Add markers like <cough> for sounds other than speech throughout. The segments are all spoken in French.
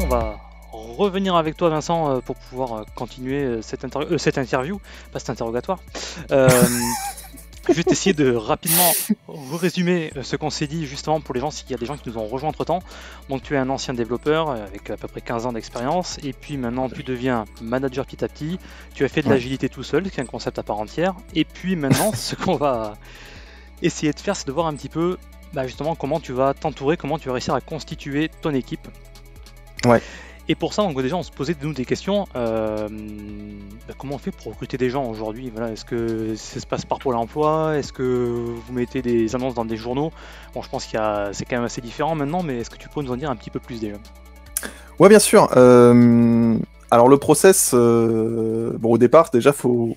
justement, on va revenir avec toi, Vincent, euh, pour pouvoir euh, continuer euh, cette, interview, pas cet interrogatoire. <laughs> je vais essayer de rapidement résumer ce qu'on s'est dit justement pour les gens, s'il y a des gens qui nous ont rejoints entre temps. Donc tu es un ancien développeur avec à peu près 15 ans d'expérience et puis maintenant tu deviens manager petit à petit. Tu as fait de l'agilité tout seul, qui est un concept à part entière. Et puis maintenant, ce <laughs> qu'on va essayer de faire, c'est de voir un petit peu bah, justement comment tu vas t'entourer, comment tu vas réussir à constituer ton équipe. Ouais. Et pour ça, donc déjà, on se posait nous des questions. Euh, bah, comment on fait pour recruter des gens aujourd'hui? Voilà, Est-ce que ça se passe par Pôle emploi? Est-ce que vous mettez des annonces dans des journaux? Bon, je pense qu'il c'est quand même assez différent maintenant, mais est-ce que tu peux nous en dire un petit peu plus déjà? Ouais, bien sûr. Euh, alors le process, euh, bon, au départ, déjà, faut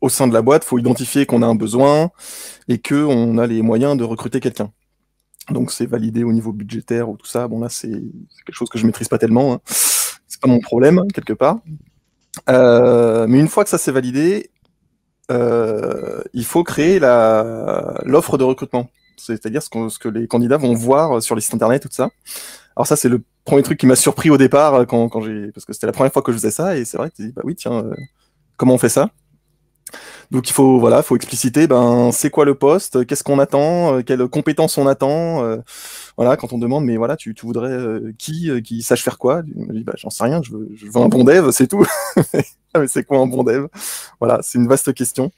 au sein de la boîte, faut identifier qu'on a un besoin et que on a les moyens de recruter quelqu'un. Donc c'est validé au niveau budgétaire ou tout ça. Bon là c'est quelque chose que je maîtrise pas tellement. Hein. C'est pas mon problème quelque part. Euh, mais une fois que ça s'est validé, euh, il faut créer l'offre de recrutement. C'est-à-dire ce, ce, que les candidats vont voir sur les sites internet, tout ça. Alors ça c'est le premier truc qui m'a surpris au départ quand, quand j'ai parce que c'était la première fois que je faisais ça et c'est vrai que tu dis bah oui tiens euh, comment on fait ça? Donc il faut voilà, faut expliciter ben c'est quoi le poste, qu'est-ce qu'on attend, euh, quelles compétences on attend. Euh, voilà, quand on demande mais voilà, tu, tu voudrais euh, qui qui sache faire quoi? Bah j'en sais rien, je veux, je veux un bon dev, c'est tout. <laughs> Mais c'est quoi un bon dev? Voilà, c'est une vaste question.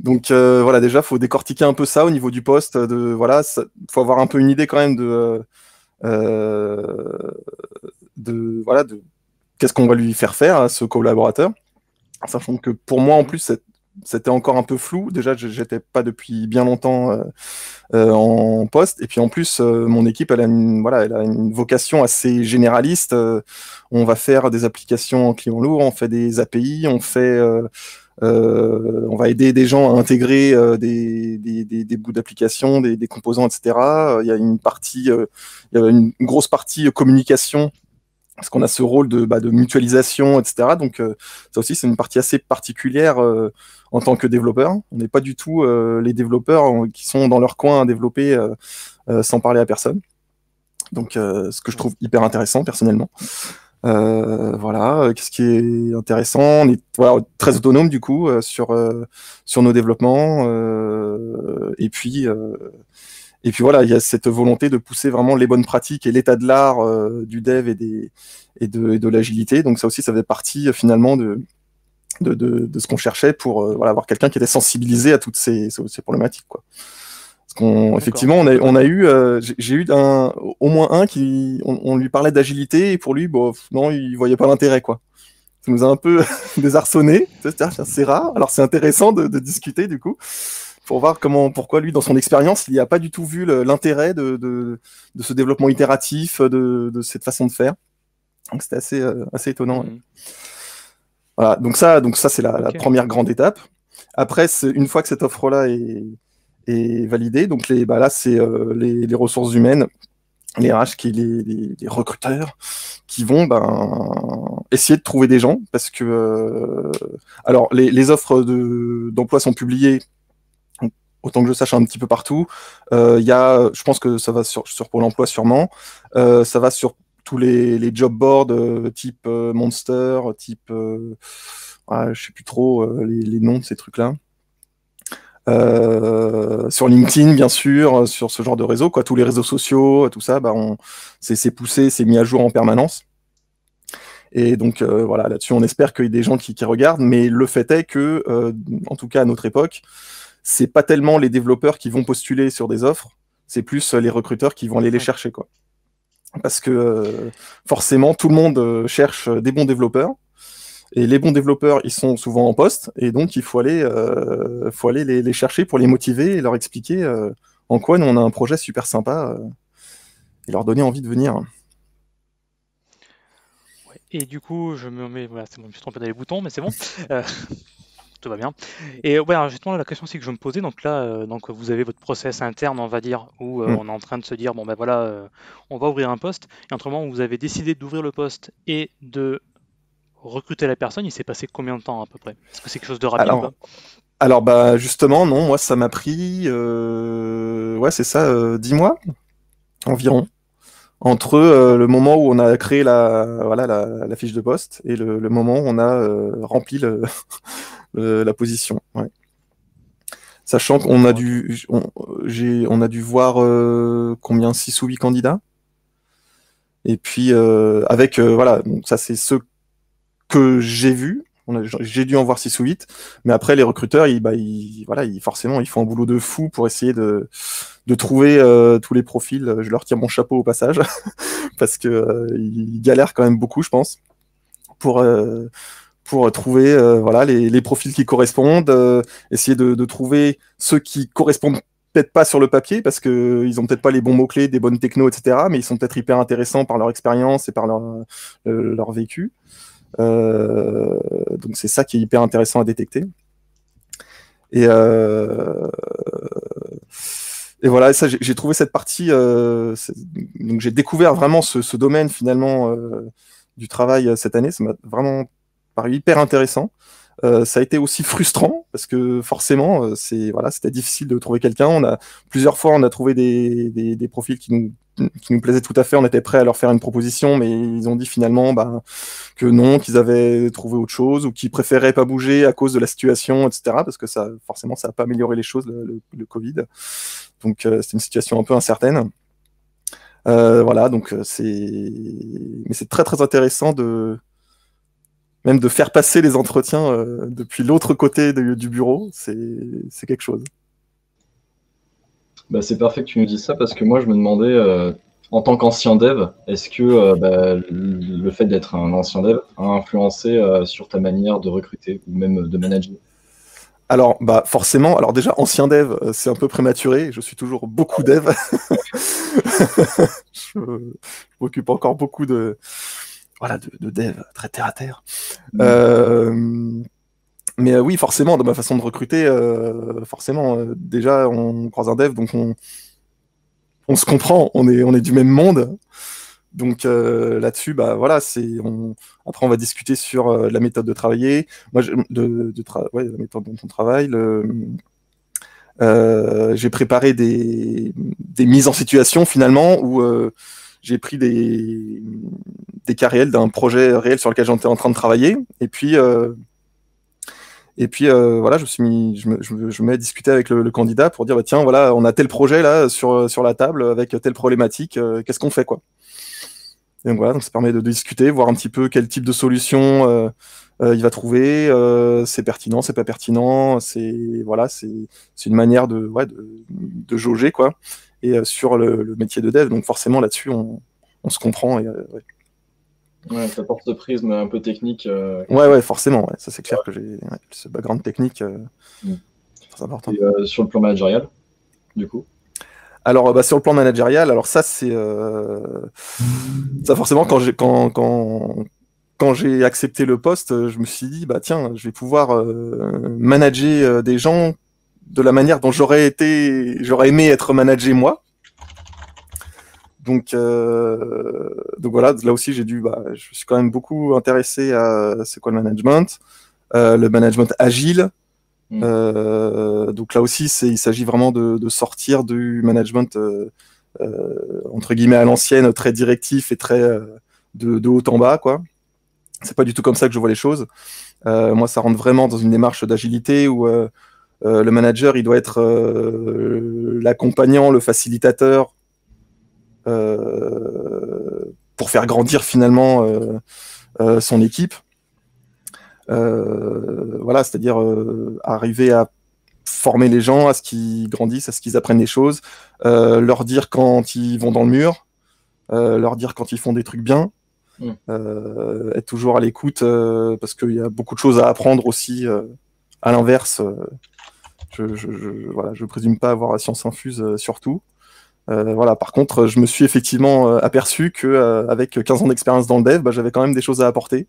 Donc voilà, déjà faut décortiquer un peu ça au niveau du poste. De voilà, faut avoir un peu une idée quand même de de voilà de qu'est-ce qu'on va lui faire faire à ce collaborateur. Sachant que pour moi, en plus, c'était encore un peu flou. Déjà, j'étais pas depuis bien longtemps euh, euh, en poste. Et puis en plus, euh, mon équipe, elle a, une, voilà, elle a une vocation assez généraliste. on va faire des applications en client lourd, on fait des API, on fait... on va aider des gens à intégrer des, des, des, bouts d'application, des, des, composants, etc. Il y a une partie, il y a une grosse partie communication parce qu'on a ce rôle de, bah, de mutualisation, etc. Donc euh, ça aussi, c'est une partie assez particulière euh, en tant que développeur. On n'est pas du tout euh, les développeurs qui sont dans leur coin à développer sans parler à personne. Donc ce que je trouve hyper intéressant personnellement. voilà, qu'est-ce qui est intéressant? On est voilà, très autonome du coup sur, sur nos développements. et puis et puis voilà, il y a cette volonté de pousser vraiment les bonnes pratiques et l'état de l'art euh, du dev et, des, et de, de l'agilité. Donc ça aussi, ça fait partie euh, finalement de, de, de, ce qu'on cherchait pour euh, voilà, avoir quelqu'un qui était sensibilisé à toutes ces, ces problématiques. Quoi. Parce qu'on, effectivement, on a, on a eu, j'ai eu un, au moins un qui, on, lui parlait d'agilité et pour lui, bon, non, il voyait pas l'intérêt, quoi. Ça nous a un peu <laughs> désarçonné. C'est rare. Alors c'est intéressant de, de discuter du coup pour voir comment, pourquoi lui, dans son expérience, il n'y a pas du tout vu l'intérêt de, de, de, ce développement itératif, de, de, cette façon de faire. Donc c'était assez, euh, assez étonnant. Mmh. Voilà, donc ça, donc ça c'est la, la, première grande étape. Après, une fois que cette offre-là est, est, validée, donc les, bah là c'est euh, les, les, ressources humaines, les RH, qui les, les, les recruteurs, qui vont ben, essayer de trouver des gens parce que euh, alors les, les offres d'emploi sont publiées autant que je sache un petit peu partout. Euh, y a, je pense que ça va sur, sur Pôle emploi sûrement. Euh, ça va sur tous les, les job boards euh, type Monster, type, ah, je sais plus trop les, noms de ces trucs-là. sur LinkedIn, bien sûr, sur ce genre de réseau, quoi, tous les réseaux sociaux, tout ça, bah, c'est poussé, c'est mis à jour en permanence. Et donc voilà, là-dessus, on espère qu'il y ait des gens qui, regardent, mais le fait est que, en tout cas à notre époque, c'est pas tellement les développeurs qui vont postuler sur des offres, c'est plus euh, les recruteurs qui vont aller les chercher, quoi. Parce que euh, forcément, tout le monde euh, cherche des bons développeurs. Et les bons développeurs, ils sont souvent en poste, et donc il faut aller, faut aller les, chercher pour les motiver et leur expliquer en quoi nous on a un projet super sympa et leur donner envie de venir. Et du coup, je me mets, voilà, c'est bon, je me suis trompé dans les boutons, mais c'est bon. <laughs> tout va bien. Et ouais, justement, la question aussi que je me posais, donc là, euh, donc vous avez votre process interne, on va dire, où euh, mm. on est en train de se dire, bon ben voilà, euh, on va ouvrir un poste. Et entre le moment où vous avez décidé d'ouvrir le poste et de recruter la personne, il s'est passé combien de temps à peu près? Est-ce que c'est quelque chose de rapide alors, alors, bah justement, non, moi ça m'a pris, ouais, c'est ça, 10 mois environ. entre le moment où on a créé la, voilà, la, fiche de poste et le, moment où on a rempli le, la position. Sachant qu'on a dû, voir combien 6 ou 8 candidats. Et puis avec voilà, ça c'est ce que j'ai vu. J'ai dû en voir 6 ou 8, mais après les recruteurs, ils, bah, voilà, forcément, ils font un boulot de fou pour essayer de, trouver euh, tous les profils. Je leur tire mon chapeau au passage, <laughs> parce que euh, ils galèrent quand même beaucoup, je pense, pour, euh, pour trouver voilà, les, les, profils qui correspondent, essayer de, de, trouver ceux qui correspondent peut-être pas sur le papier, parce qu'ils ont peut-être pas les bons mots-clés, des bonnes technos, etc., mais ils sont peut-être hyper intéressants par leur expérience et par leur, leur vécu. Euh, donc c'est ça qui est hyper intéressant à détecter. Et, euh, et voilà, ça j'ai trouvé cette partie. Euh, donc j'ai découvert vraiment ce, domaine finalement du travail cette année. Ça m'a vraiment paru hyper intéressant. ça a été aussi frustrant parce que forcément, c'est voilà, c'était difficile de trouver quelqu'un. On a plusieurs fois, on a trouvé des, des, des profils qui nous qui nous plaisait tout à fait. On était prêt à leur faire une proposition, mais ils ont dit finalement bah, que non, qu'ils avaient trouvé autre chose ou qu'ils préféraient pas bouger à cause de la situation, etc. Parce que ça, forcément, ça n'a pas amélioré les choses, le, Covid. Donc, euh, c'est une situation un peu incertaine. Euh, voilà, donc euh, c'est, mais c'est très très intéressant de même de faire passer les entretiens depuis l'autre côté du bureau. C'est quelque chose. Bah, c'est parfait que tu nous dises ça parce que moi, je me demandais, euh, en tant qu'ancien dev, est-ce que euh, bah, le fait d'être un ancien dev a influencé euh, sur ta manière de recruter ou même de manager? Alors, bah forcément. Alors déjà, ancien dev, c'est un peu prématuré. Je suis toujours beaucoup dev. <laughs> je, m'occupe encore beaucoup de voilà de, dev très terre à terre. Mmh mais euh, oui, forcément, dans ma façon de recruter, euh, forcément, euh, déjà, on croise un dev, donc on, on se comprend, on est, on est du même monde. Donc là-dessus, bah voilà, c'est on... après on va discuter sur la méthode de travailler, moi de, de ouais, la méthode dont on travaille. Le... j'ai préparé des... des mises en situation finalement où j'ai pris des des cas réels d'un projet réel sur lequel j'étais en train de travailler. Et puis puis euh, voilà, je me suis mis, je me, je, mets à discuter avec le, candidat pour dire bah, tiens voilà, on a tel projet là sur la table avec telle problématique, euh, qu'est-ce qu'on fait quoi? Donc ça permet de, discuter, voir un petit peu quel type de solution euh, il va trouver, c'est pertinent, c'est pas pertinent, c'est voilà, c'est une manière de, ouais, jauger quoi. Et sur le, métier de dev, donc forcément là-dessus on, se comprend ça porte ce prisme un peu technique. Euh, ouais, ouais, forcément. Ça, c'est clair que j'ai ce background technique. Euh, mm. C'est important. Et, euh, sur le plan managérial, du coup? Alors, bah, sur le plan managérial, alors ça, c'est. Ça, forcément, quand j'ai quand, quand, quand j'ai accepté le poste, je me suis dit, bah tiens, je vais pouvoir manager des gens de la manière dont j'aurais été, j'aurais aimé être managé moi. Donc, euh, donc voilà, là aussi j'ai dû, bah, je suis quand même beaucoup intéressé à c'est quoi le management, euh, le management agile. Mm. Euh, donc là aussi, c'est, il s'agit vraiment de, de, sortir du management entre guillemets à l'ancienne, très directif et très de, de, haut en bas, quoi. C'est pas du tout comme ça que je vois les choses. moi, ça rentre vraiment dans une démarche d'agilité où le manager, il doit être l'accompagnant, le facilitateur pour faire grandir finalement euh, euh, son équipe. voilà, c'est-à-dire arriver à former les gens à ce qu'ils grandissent, à ce qu'ils apprennent des choses, leur dire quand ils vont dans le mur, leur dire quand ils font des trucs bien, mm. être toujours à l'écoute parce qu'il y a beaucoup de choses à apprendre aussi. à l'inverse, je, je, je, voilà, je présume pas avoir la science infuse surtout. Euh, voilà. Par contre, je me suis effectivement euh, aperçu que euh, avec 15 ans d'expérience dans le dev, bah, j'avais quand même des choses à apporter.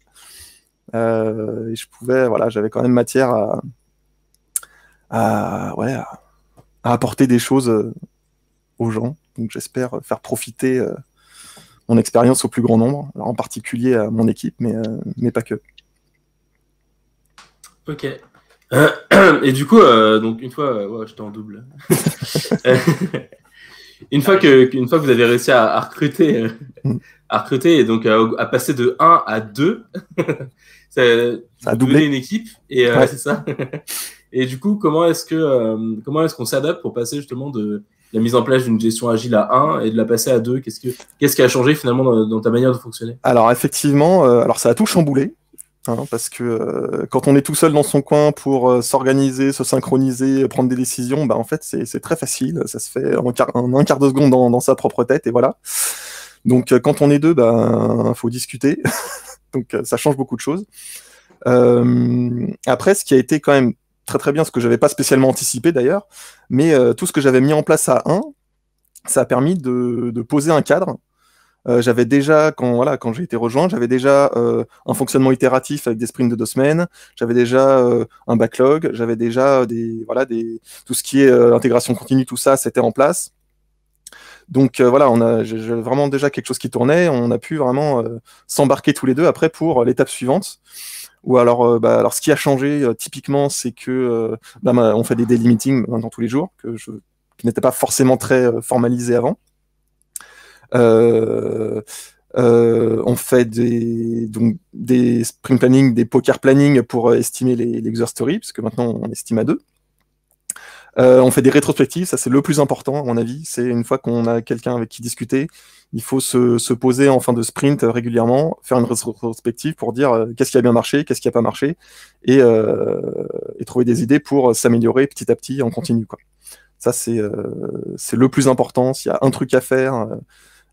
et je pouvais, voilà, j'avais quand même matière à, à, ouais, à, apporter des choses aux gens. Donc j'espère faire profiter mon expérience au plus grand nombre, en particulier à mon équipe, mais, mais pas que. Ok. <clears throat> et du coup, donc une fois, j'étais en double. <laughs> une fois que, une fois que vous avez réussi à, recruter, Mm. <laughs> à recruter et donc à, à passer de 1 à 2, <laughs> ça, Ça a doublé. une équipe et euh, c'est ça. <laughs> et du coup, comment est-ce que euh, comment est-ce qu'on s'adapte pour passer justement de la mise en place d'une gestion agile à 1 et de la passer à 2 Qu'est-ce que qu'est-ce qui a changé finalement dans, dans ta manière de fonctionner? Alors effectivement, euh, alors ça a tout chamboulé, hein, parce que euh, quand on est tout seul dans son coin pour euh, s'organiser, se synchroniser, prendre des décisions, bah en fait c'est très facile, ça se fait en, quart- en un quart de seconde dans, dans sa propre tête et voilà. Donc euh, quand on est deux, bah faut discuter, <laughs> donc euh, ça change beaucoup de choses. Euh, après, ce qui a été quand même très très bien, ce que j'avais pas spécialement anticipé d'ailleurs, mais euh, tout ce que j'avais mis en place à 1, ça a permis de, de poser un cadre euh, j'avais déjà, quand, voilà, quand j'ai été rejoint, j'avais déjà euh, un fonctionnement itératif avec des sprints de deux semaines, j'avais déjà euh, un backlog, j'avais déjà des, voilà, des, tout ce qui est euh, intégration continue, tout ça, c'était en place. Donc euh, voilà, on a vraiment déjà quelque chose qui tournait, on a pu vraiment s'embarquer tous les deux après pour l'étape suivante. Ou alors, bah, alors ce qui a changé typiquement, c'est que bah, on fait des daily meetings maintenant tous les jours, que je, qui n'étaient pas forcément très formalisés avant. Euh, euh, on fait des, donc, des sprint planning, des poker planning pour euh, estimer les, user stories, parce que maintenant on estime à deux. On fait des rétrospectives, ça c'est le plus important à mon avis. C'est une fois qu'on a quelqu'un avec qui discuter, il faut se, se poser en fin de sprint régulièrement, faire une rétrospective pour dire qu'est-ce qui a bien marché, qu'est-ce qui a pas marché, et, trouver des idées pour s'améliorer petit à petit en continu. Ça c'est le plus important. S'il y a un truc à faire,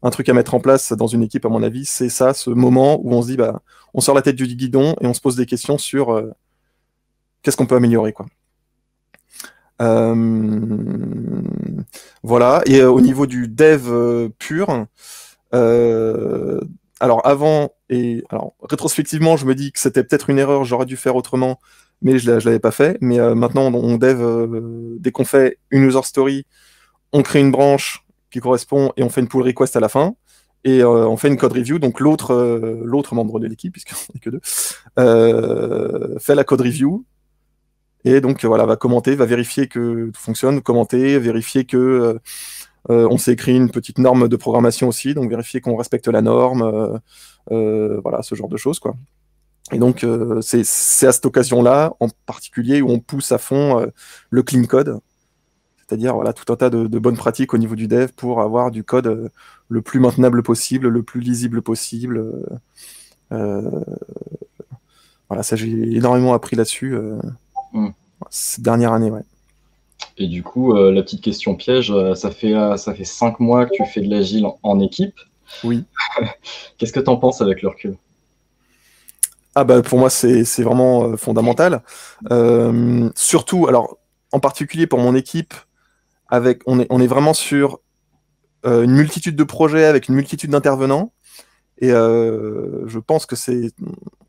un truc à mettre en place dans une équipe, à mon avis, c'est ça, ce moment où on se dit, bah, on sort la tête du guidon et on se pose des questions sur euh, qu'est-ce qu'on peut améliorer, quoi. Euh, voilà. Et euh, au niveau du dev pur, alors avant et alors rétrospectivement, je me dis que c'était peut-être une erreur, j'aurais dû faire autrement, mais je, je l'avais pas fait. Mais maintenant, on, dev dès qu'on fait une user story, on crée une branche qui correspond et on fait une pull request à la fin et euh, on fait une code review. Donc l'autre euh, l'autre membre de l'équipe, <laughs> puisqu'on n'est que deux, euh, fait la code review et donc voilà va commenter, va vérifier que tout fonctionne, commenter, vérifier que on s'est écrit une petite norme de programmation aussi, donc vérifier qu'on respecte la norme, voilà ce genre de choses quoi. Et donc c'est à cette occasion-là en particulier où on pousse à fond le clean code c'est-à-dire voilà, tout un tas de, de bonnes pratiques au niveau du dev pour avoir du code euh, le plus maintenable possible, le plus lisible possible. euh, euh, voilà, ça j'ai énormément appris là-dessus euh, Mm. cette dernière année. Ouais. Et du coup, euh, la petite question piège, ça fait ça fait cinq mois que tu fais de l'agile en, en équipe. Oui. <laughs> Qu'est-ce que tu en penses avec le recul? Ah bah pour moi c'est vraiment fondamental. Surtout, alors en particulier pour mon équipe, avec on est on est vraiment sur euh, une multitude de projets avec une multitude d'intervenants. Et euh, je pense que c'est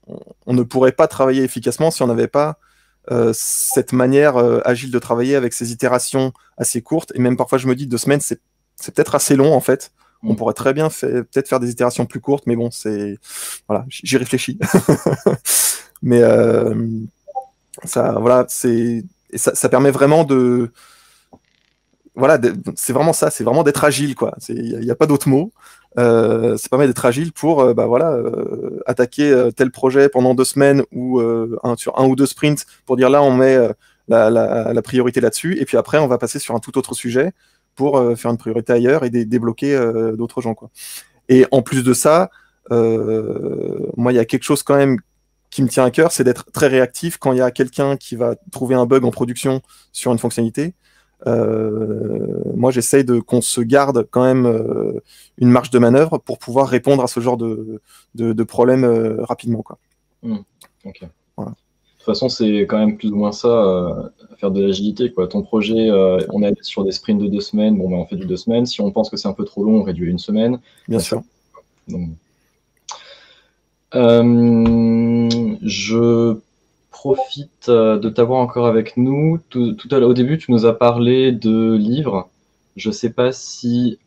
on- on ne pourrait pas travailler efficacement si on n'avait pas euh, cette manière agile de travailler avec ces itérations assez courtes. Et même parfois je me dis deux semaines c'est c'est peut-être assez long en fait. On Mm. pourrait très bien peut-être faire des itérations plus courtes, mais bon, c'est voilà, j'y réfléchis. <laughs> mais ça, voilà, c'est ça permet vraiment de voilà, c'est vraiment ça, c'est vraiment d'être agile, quoi. Il n'y a, pas d'autre mot. Euh, ça permet d'être agile pour euh, bah, voilà, euh, attaquer euh, tel projet pendant deux semaines ou sur un ou deux sprints pour dire là, on met la, priorité là-dessus, et puis après, on va passer sur un tout autre sujet pour faire une priorité ailleurs et dé- débloquer d'autres gens, quoi. Et en plus de ça, moi, il y a quelque chose quand même qui me tient à cœur, c'est d'être très réactif quand il y a quelqu'un qui va trouver un bug en production sur une fonctionnalité. Euh, moi, j'essaye de qu'on se garde quand même euh, une marge de manœuvre pour pouvoir répondre à ce genre de, de, de problème euh, rapidement. Quoi. Voilà. De toute façon, c'est quand même plus ou moins ça, euh, faire de l'agilité. Ton projet, euh, on est sur des sprints de deux semaines, bon, ben, on fait du deux semaines. Si on pense que c'est un peu trop long, on réduit à une semaine. Bien Bien sûr. Donc, euh, je profite euh, de t'avoir encore avec nous. Tout, tout à l'heure, au début, tu nous as parlé de livres. Je ne sais pas si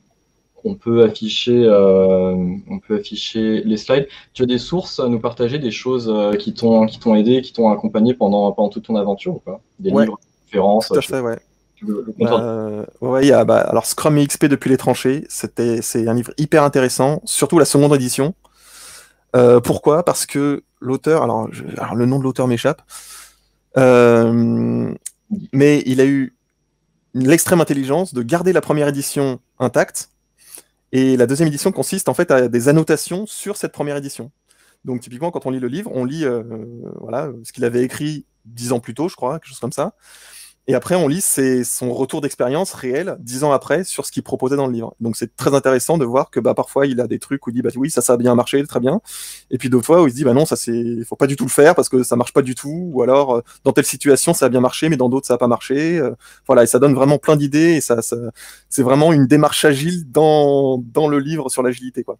on peut afficher, euh, on peut afficher les slides. Tu as des sources à nous partager, des choses euh, qui t'ont qui t'ont aidé, qui t'ont accompagné pendant, pendant toute ton aventure ou pas? Des Ouais. livres, des conférences. Tout à fait, ouais. euh, ouais, y a, bah, alors Scrum et XP depuis les tranchées, c'était, c'est un livre hyper intéressant, surtout la seconde édition. Euh, pourquoi? Parce que l'auteur, alors, le nom de l'auteur m'échappe, euh, mais il a eu l'extrême intelligence de garder la première édition intacte, et la deuxième édition consiste en fait à des annotations sur cette première édition. Donc typiquement, quand on lit le livre, on lit voilà, ce qu'il avait écrit dix ans plus tôt, je crois, quelque chose comme ça. Et après, on lit son retour d'expérience réel, dix ans après, sur ce qu'il proposait dans le livre. Donc c'est très intéressant de voir que bah, parfois, il a des trucs où il dit bah, oui, ça, ça a bien marché, très bien. Et puis d'autres fois où il se dit bah non, ça c'est, faut pas du tout le faire parce que ça marche pas du tout. Ou alors, euh, dans telle situation, ça a bien marché, mais dans d'autres, ça a pas marché. Euh, voilà, et ça donne vraiment plein d'idées. Et ça, ça c'est vraiment une démarche agile dans, dans le livre sur l'agilité. quoi.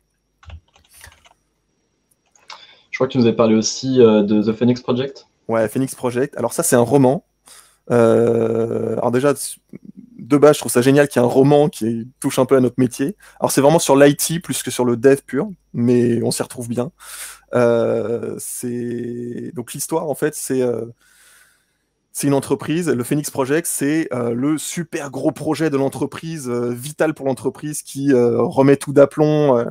Je crois que tu nous avais parlé aussi euh, de The Phoenix Project. Ouais, Phoenix Project. Alors ça, c'est un roman euh, alors déjà, de base, je trouve ça génial qu'il y ait un roman qui touche un peu à notre métier. Alors c'est vraiment sur l'IT plus que sur le dev pur, mais on s'y retrouve bien. Euh, c'est donc l'histoire en fait, c'est euh, c'est une entreprise. Le Phoenix Project, c'est le super gros projet de l'entreprise, vital pour l'entreprise, qui remet tout d'aplomb,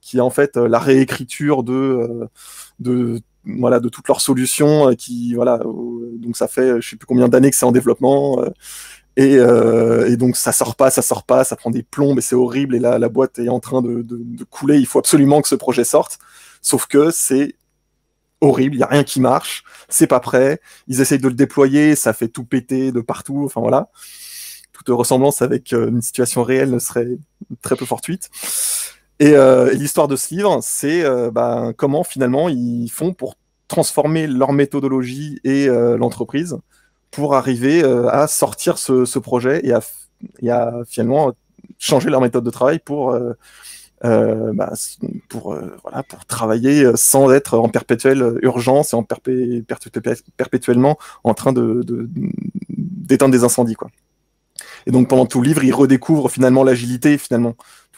qui est en fait la réécriture de de voilà, de toutes leurs solutions. Euh, qui, voilà, donc ça fait je sais plus combien d'années que c'est en développement. Euh, et, euh, et, donc ça sort pas, ça sort pas, ça prend des plombs et c'est horrible. Et là, la boîte est en train de, de, de, couler. Il faut absolument que ce projet sorte. Sauf que c'est horrible, il y a rien qui marche, c'est pas prêt. Ils essayent de le déployer, ça fait tout péter de partout. Enfin voilà, toute ressemblance avec une situation réelle ne serait très peu fortuite. Euh, et, l'histoire de ce livre, c'est euh, bah, comment finalement ils font pour transformer leur méthodologie et euh, l'entreprise pour arriver à sortir ce, projet et à, finalement changer leur méthode de travail pour, bah, pour, voilà, pour travailler sans être en perpétuelle urgence et en perpétuellement en train de, d'éteindre des incendies. Quoi. Et donc pendant tout le livre, ils redécouvrent finalement l'agilité, finalement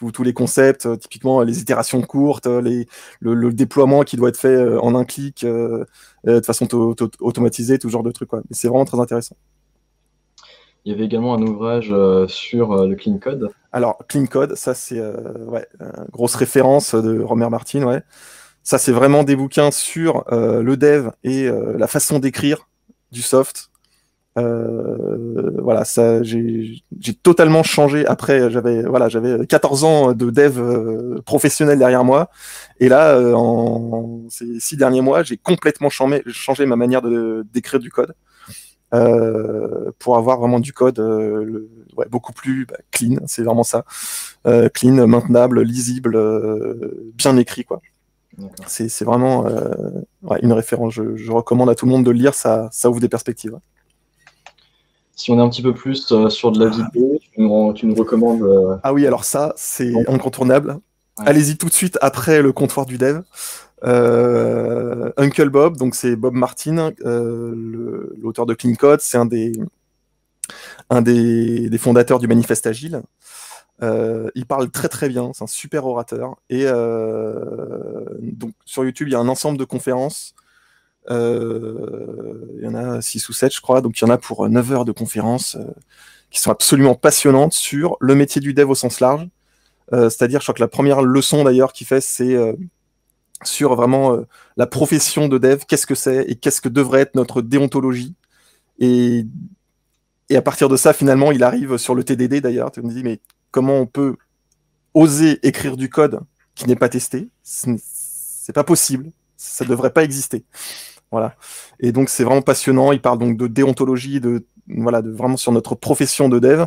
tous les concepts, euh, typiquement les itérations courtes, euh, les, le, déploiement qui doit être fait euh, en un clic, de façon automatisée, tout ce genre de trucs. C'est vraiment très intéressant. Il y avait également un ouvrage sur le Clean Code. Alors, Clean Code, ça c'est ouais, grosse référence de Romer Martin. Ouais. Ça, c'est vraiment des bouquins sur le dev et la façon d'écrire du soft. Euh, voilà, ça, j'ai totalement changé. Après, j'avais voilà, j'avais 14 ans de dev euh, professionnel derrière moi, et là, euh, en ces six derniers mois, j'ai complètement changé, changé ma manière de d'écrire du code pour avoir vraiment du code ouais, beaucoup plus bah, clean. C'est vraiment ça, clean, maintenable, lisible, bien écrit, quoi. C'est vraiment ouais, une référence. Je, je, recommande à tout le monde de le lire. Ça, ça ouvre des perspectives. Si on est un petit peu plus euh, sur de la vidéo, tu nous, recommandes. Euh, ah oui, alors ça, c'est incontournable. Allez-y tout de suite après le comptoir du dev. Euh, Uncle Bob, donc c'est Bob Martin, l'auteur de Clean Code, c'est un des, un des, fondateurs du Manifeste Agile. il parle très très bien, c'est un super orateur. Et donc sur YouTube, il y a un ensemble de conférences il y en a 6 ou 7, je crois. Donc, il y en a pour 9 heures de conférences euh, qui sont absolument passionnantes sur le métier du dev au sens large. Euh, c'est-à-dire, je crois que la première leçon d'ailleurs qu'il fait, c'est sur vraiment la profession de dev, qu'est-ce que c'est et qu'est-ce que devrait être notre déontologie? Et, et à partir de ça, finalement, il arrive sur le TDD d'ailleurs. Tu me dis, mais comment on peut oser écrire du code qui n'est pas testé? C'est pas possible. Ça devrait pas exister. Voilà. Et donc c'est vraiment passionnant. Il parle donc de déontologie, de voilà, de vraiment sur notre profession de dev,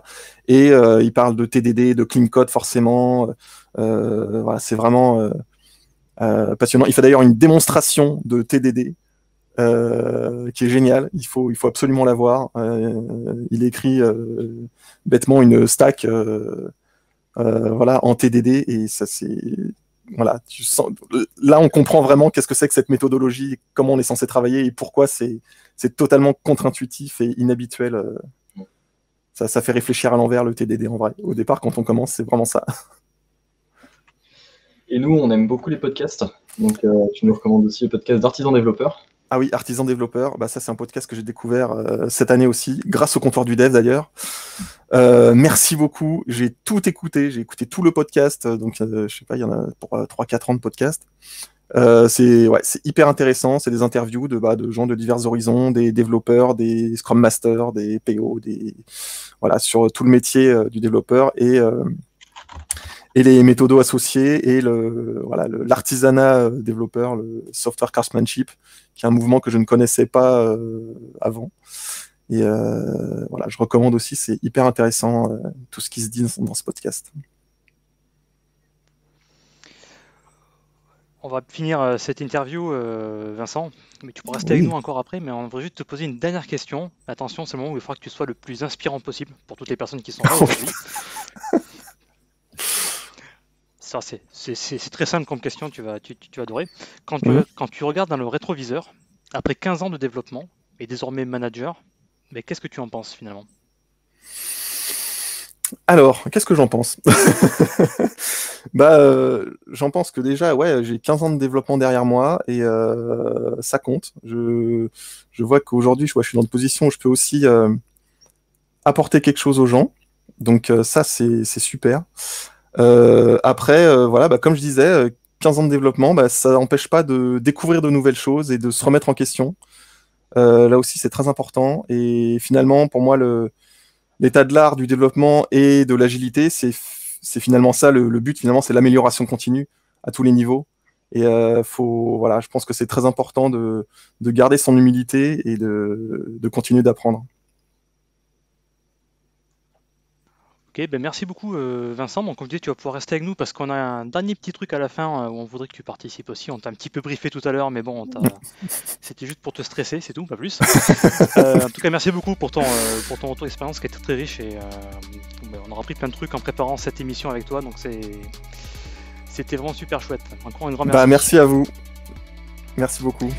et euh, il parle de TDD, de clean code forcément. Euh, voilà, c'est vraiment euh, passionnant. Il fait d'ailleurs une démonstration de TDD. qui est géniale, il faut, il faut absolument la voir. il écrit bêtement une stack voilà, en TDD et ça c'est voilà, là, on comprend vraiment qu'est-ce que c'est que cette méthodologie, comment on est censé travailler et pourquoi c'est, totalement contre-intuitif et inhabituel. Euh. Ça, ça fait réfléchir à l'envers le TDD en vrai. Au départ, quand on commence, c'est vraiment ça. Et nous, on aime beaucoup les podcasts. Donc, euh, tu nous recommandes aussi le podcast d'artisans développeurs. Ah oui, artisan développeur, bah ça c'est un podcast que j'ai découvert euh, cette année aussi, grâce au comptoir du dev d'ailleurs. Euh, merci beaucoup, j'ai tout écouté, j'ai écouté tout le podcast, euh, donc je sais pas, il y en a pour 3-4 ans de podcast. c'est ouais, hyper intéressant, c'est des interviews de, bah, de gens de divers horizons, des développeurs, des Scrum Masters, des PO, des voilà sur tout le métier du développeur. Et et les méthodos associés et le voilà l'artisanat euh, développeur, le software craftsmanship, qui est un mouvement que je ne connaissais pas euh, avant. Et euh, voilà, je recommande aussi, c'est hyper intéressant tout ce qui se dit dans, ce podcast. On va finir cette interview, Vincent, mais tu pourras rester avec nous encore après, mais on va juste te poser une dernière question. Attention, c'est le moment où il faudra que tu sois le plus inspirant possible pour toutes les personnes qui sont là <laughs> aujourd'hui. C'est très simple comme question, tu vas, tu, vas adorer. Quand tu, quand tu regardes dans le rétroviseur, après 15 ans de développement et désormais manager, mais qu'est-ce que tu en penses finalement? Alors, qu'est-ce que j'en pense? <laughs> Bah, euh, j'en pense que déjà, ouais, j'ai 15 ans de développement derrière moi et euh, ça compte. Je, je vois qu'aujourd'hui, je, je suis dans une position où je peux aussi euh, apporter quelque chose aux gens. Donc ça, c'est super. Euh, après, euh, voilà, bah, comme je disais, 15 euh, ans de développement, bah, ça n'empêche pas de découvrir de nouvelles choses et de se remettre en question. là aussi, c'est très important. Et finalement, pour moi, l'état de l'art du développement et de l'agilité, c'est finalement ça le, but. Finalement, c'est l'amélioration continue à tous les niveaux. Et faut, voilà, je pense que c'est très important de, de, garder son humilité et de, de continuer d'apprendre. Ok, ben merci beaucoup euh, Vincent. Donc comme je disais, tu vas pouvoir rester avec nous parce qu'on a un dernier petit truc à la fin euh, où on voudrait que tu participes aussi. On t'a un petit peu briefé tout à l'heure, mais bon, <laughs> c'était juste pour te stresser, c'est tout, pas plus. <laughs> Euh, en tout cas, merci beaucoup pour ton, pour ton retour d'expérience qui était très riche et ben, on aura appris plein de trucs en préparant cette émission avec toi. Donc c'était vraiment super chouette. Encore une grande bah, merci. Bah, merci à vous. Merci beaucoup.